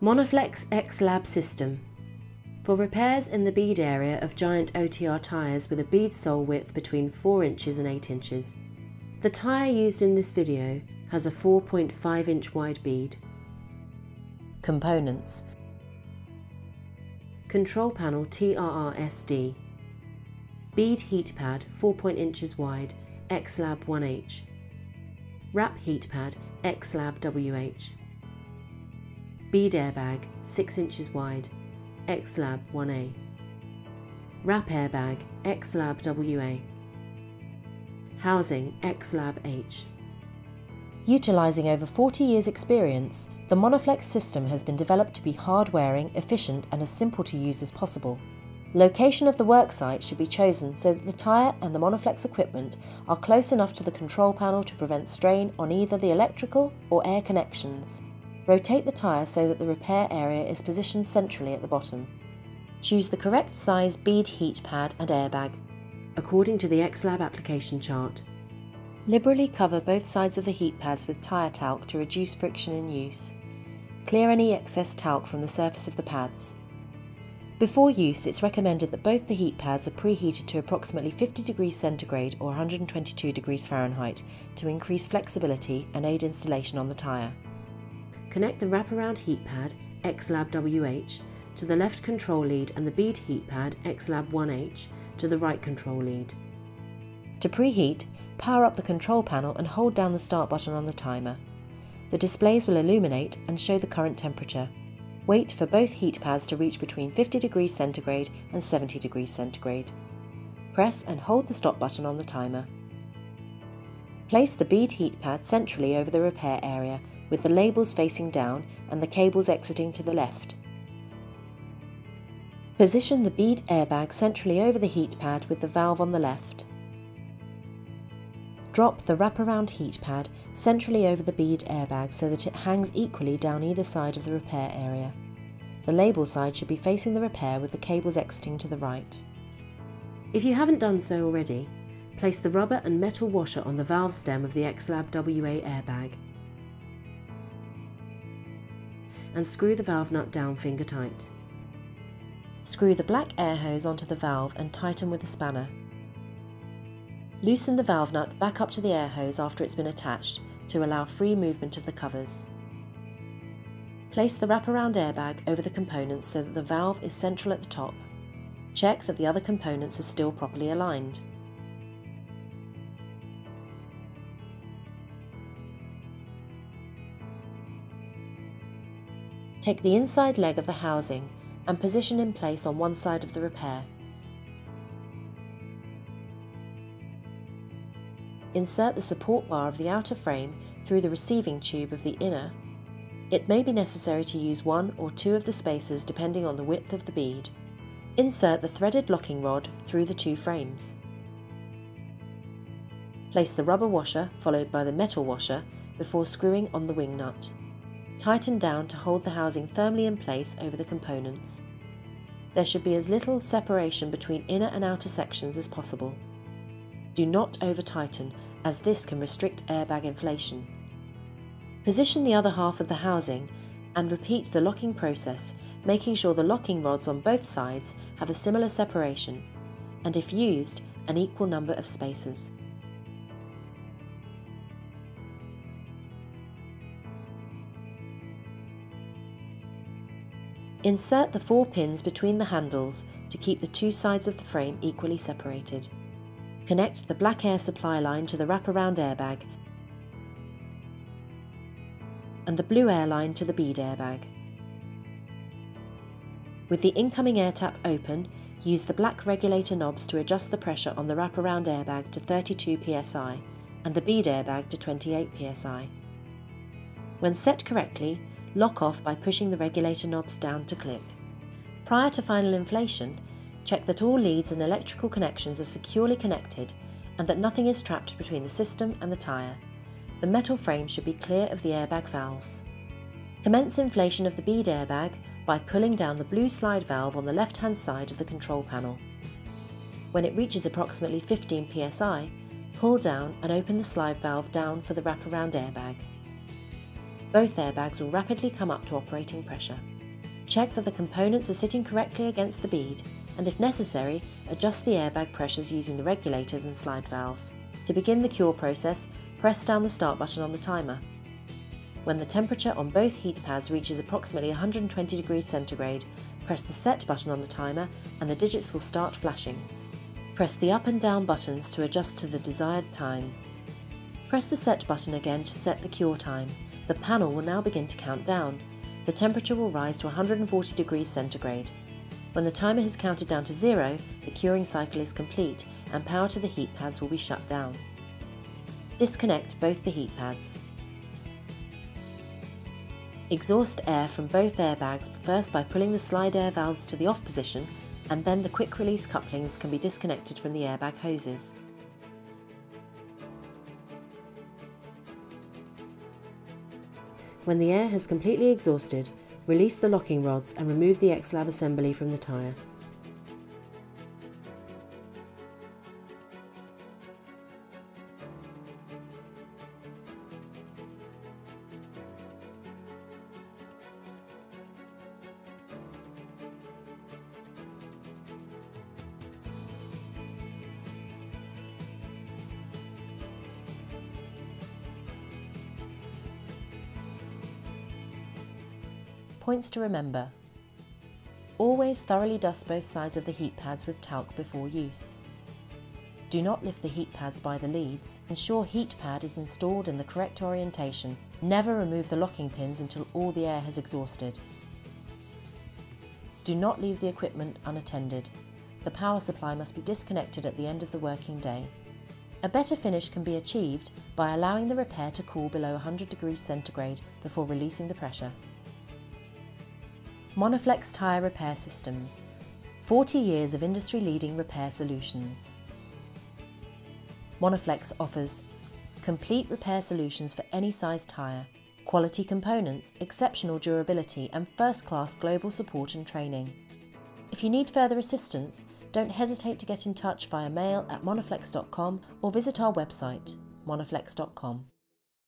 Monaflex X-Lab system. For repairs in the bead area of giant OTR tyres with a bead sole width between 4 inches and 8 inches. The tyre used in this video has a 4.5 inch wide bead. Components Control panel TRR-SD Bead heat pad 4 inches wide X-Lab 1H Wrap heat pad X-Lab WH Bead airbag 6 inches wide, X-Lab 1A. Wrap airbag X-Lab WA. Housing X-Lab H. Utilising over 40 years' experience, the Monaflex system has been developed to be hard-wearing, efficient and as simple to use as possible. Location of the worksite should be chosen so that the tyre and the Monaflex equipment are close enough to the control panel to prevent strain on either the electrical or air connections. Rotate the tyre so that the repair area is positioned centrally at the bottom. Choose the correct size bead heat pad and airbag, according to the X-Lab application chart. Liberally cover both sides of the heat pads with tyre talc to reduce friction in use. Clear any excess talc from the surface of the pads. Before use, it's recommended that both the heat pads are preheated to approximately 50 degrees centigrade or 122 degrees Fahrenheit to increase flexibility and aid installation on the tyre. Connect the wraparound heat pad X-Lab WH to the left control lead and the bead heat pad X-Lab 1H to the right control lead. To preheat, power up the control panel and hold down the start button on the timer. The displays will illuminate and show the current temperature. Wait for both heat pads to reach between 50 degrees centigrade and 70 degrees centigrade. Press and hold the stop button on the timer. Place the bead heat pad centrally over the repair area with the labels facing down and the cables exiting to the left. Position the bead airbag centrally over the heat pad with the valve on the left. Drop the wraparound heat pad centrally over the bead airbag so that it hangs equally down either side of the repair area. The label side should be facing the repair with the cables exiting to the right. If you haven't done so already, place the rubber and metal washer on the valve stem of the X-Lab WA airbag and screw the valve nut down finger tight. Screw the black air hose onto the valve and tighten with a spanner. Loosen the valve nut back up to the air hose after it's been attached to allow free movement of the covers. Place the wraparound airbag over the components so that the valve is central at the top. Check that the other components are still properly aligned. Take the inside leg of the housing and position in place on one side of the repair. Insert the support bar of the outer frame through the receiving tube of the inner. It may be necessary to use one or two of the spacers depending on the width of the bead. Insert the threaded locking rod through the two frames. Place the rubber washer followed by the metal washer before screwing on the wing nut. Tighten down to hold the housing firmly in place over the components. There should be as little separation between inner and outer sections as possible. Do not over tighten as this can restrict airbag inflation. Position the other half of the housing and repeat the locking process, making sure the locking rods on both sides have a similar separation and if used, an equal number of spacers. Insert the four pins between the handles to keep the two sides of the frame equally separated. Connect the black air supply line to the wraparound airbag and the blue air line to the bead airbag. With the incoming air tap open, use the black regulator knobs to adjust the pressure on the wraparound airbag to 32 psi and the bead airbag to 28 psi. When set correctly, lock off by pushing the regulator knobs down to click. Prior to final inflation, check that all leads and electrical connections are securely connected and that nothing is trapped between the system and the tyre. The metal frame should be clear of the airbag valves. Commence inflation of the bead airbag by pulling down the blue slide valve on the left-hand side of the control panel. When it reaches approximately 15 psi, pull down and open the slide valve down for the wraparound airbag. Both airbags will rapidly come up to operating pressure. Check that the components are sitting correctly against the bead, and if necessary, adjust the airbag pressures using the regulators and slide valves. To begin the cure process, press down the start button on the timer. When the temperature on both heat pads reaches approximately 120 degrees centigrade, press the set button on the timer and the digits will start flashing. Press the up and down buttons to adjust to the desired time. Press the set button again to set the cure time. The panel will now begin to count down. The temperature will rise to 140 degrees centigrade. When the timer has counted down to zero, the curing cycle is complete and power to the heat pads will be shut down. Disconnect both the heat pads. Exhaust air from both airbags first by pulling the slide air valves to the off position and then the quick release couplings can be disconnected from the airbag hoses. When the air has completely exhausted, release the locking rods and remove the X-Lab assembly from the tyre. Points to remember. Always thoroughly dust both sides of the heat pads with talc before use. Do not lift the heat pads by the leads. Ensure heat pad is installed in the correct orientation. Never remove the locking pins until all the air has exhausted. Do not leave the equipment unattended. The power supply must be disconnected at the end of the working day. A better finish can be achieved by allowing the repair to cool below 100 degrees centigrade before releasing the pressure. Monaflex Tyre Repair Systems 40 years of industry leading repair solutions. Monaflex offers complete repair solutions for any size tyre, quality components, exceptional durability, and first class global support and training. If you need further assistance, don't hesitate to get in touch via mail at monaflex.com or visit our website, monaflex.com.